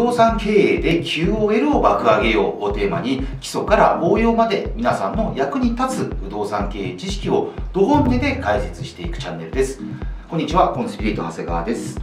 動産経営で QOL を爆上げようをテーマに基礎から応用まで皆さんの役に立つ不動産経営知識をど本音で解説していくチャンネルです。こんにちはコンスピリート長谷川です。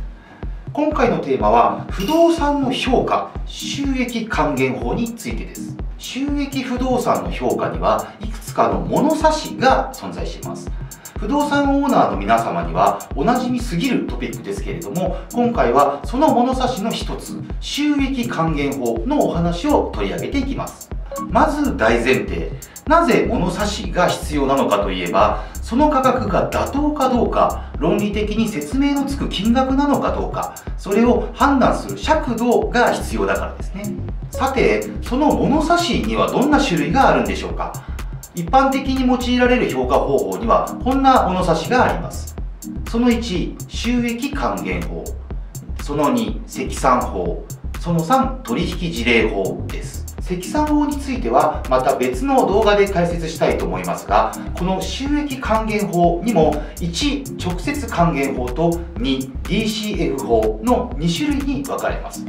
今回のテーマは不動産の評価収益還元法についてです。収益不動産の評価にはいくつかの物差しが存在しています。不動産オーナーの皆様にはおなじみすぎるトピックですけれども今回はその物差しの一つ収益還元法のお話を取り上げていきます。まず大前提。なぜ物差しが必要なのかといえばその価格が妥当かどうか論理的に説明のつく金額なのかどうかそれを判断する尺度が必要だからですね。さてその物差しにはどんな種類があるんでしょうか。一般的に用いられる評価方法にはこんな物差しがあります。その1収益還元法。その2積算法。その3取引事例法です。積算法についてはまた別の動画で解説したいと思いますがこの収益還元法にも1直接還元法と2 DCF 法の2種類に分かれます。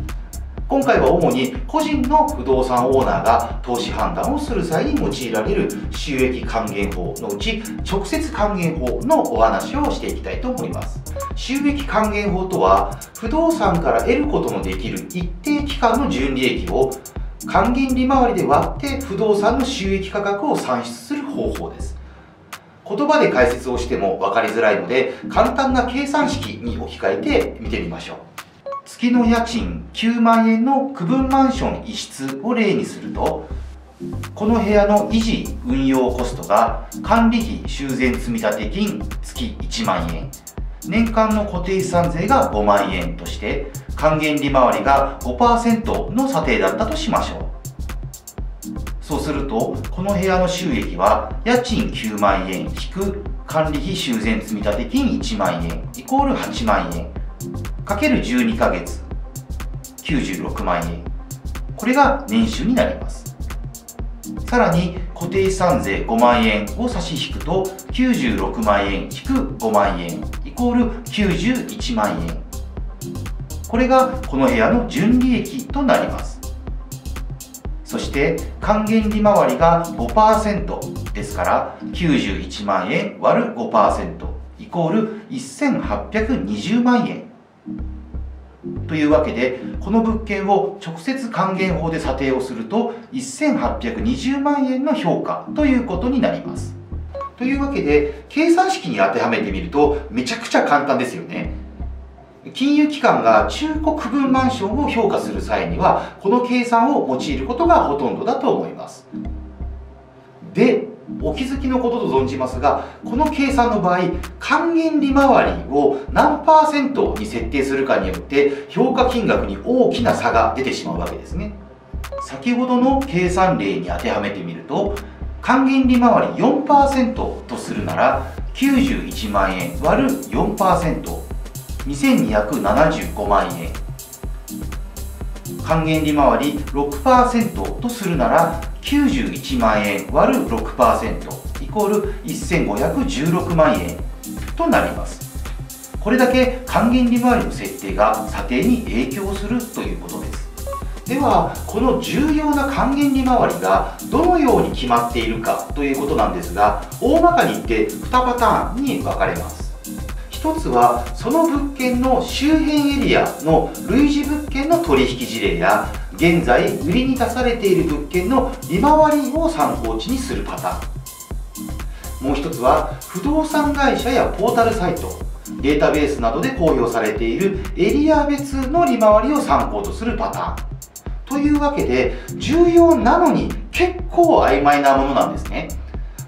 今回は主に個人の不動産オーナーが投資判断をする際に用いられる収益還元法のうち直接還元法のお話をしていきたいと思います。収益還元法とは不動産から得ることのできる一定期間の純利益を還元利回りで割って不動産の収益価格を算出する方法です。言葉で解説をしても分かりづらいので簡単な計算式に置き換えて見てみましょう。月の家賃9万円の区分マンション一室を例にするとこの部屋の維持運用コストが管理費修繕積立金月1万円。年間の固定資産税が5万円として還元利回りが5%の査定だったとしましょう。そうするとこの部屋の収益は家賃9万円引く管理費修繕積立金1万円イコール8万円。かける12ヶ月。96万円。これが年収になります。さらに固定資産税5万円を差し引くと96万円引く5万円。イコール91万円。これがこの部屋の純利益となります。そして還元利回りが5%ですから91万円割る5%イコール1820万円。というわけでこの物件を直接還元法で査定をすると1820万円の評価ということになります。というわけで計算式に当てはめてみるとめちゃくちゃ簡単ですよね。金融機関が中古区分マンションを評価する際にはこの計算を用いることがほとんどだと思います。でお気づきのことと存じますがこの計算の場合還元利回りを何パーセントに設定するかによって評価金額に大きな差が出てしまうわけですね。先ほどの計算例に当てはめてみると還元利回り4%とするなら91万円割る 4%2275 万円。還元利回り6%とするなら91万円割る6%イコール1516万円となります。これだけ還元利回りの設定が査定に影響するということです。ではこの重要な還元利回りがどのように決まっているかということなんですが大まかに言って2パターンに分かれます。1つはその物件の周辺エリアの類似物件の取引事例や現在売りに出されている物件の利回りを参考値にするパターン。もう一つは不動産会社やポータルサイト。データベースなどで公表されているエリア別の利回りを参考とするパターン。というわけで重要なのに結構曖昧なものなんですね。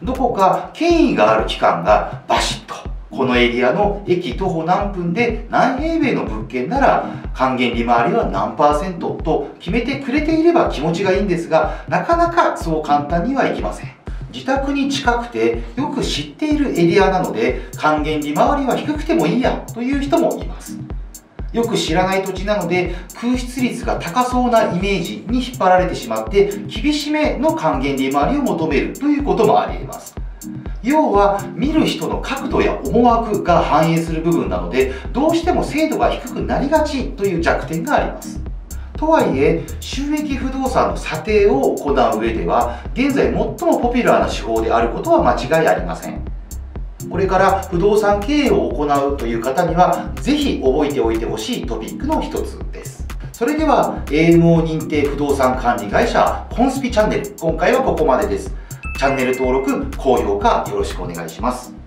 どこか権威がある機関がバシッこのエリアの駅徒歩何分で何平米の物件なら還元利回りは何パーセントと決めてくれていれば気持ちがいいんですがなかなかそう簡単にはいきません。自宅に近くてよく知っているエリアなので還元利回りは低くてもいいやという人もいます。よく知らない土地なので空室率が高そうなイメージに引っ張られてしまって厳しめの還元利回りを求めるということもあり得ます。要は見る人の角度や思惑が反映する部分なのでどうしても精度が低くなりがちという弱点があります。とはいえ収益不動産の査定を行う上では現在最もポピュラーな手法であることは間違いありません。これから不動産経営を行うという方にはぜひ覚えておいてほしいトピックの一つです。それでは AMO 認定不動産管理会社コンスピチャンネル今回はここまでです。チャンネル登録高評価よろしくお願いします。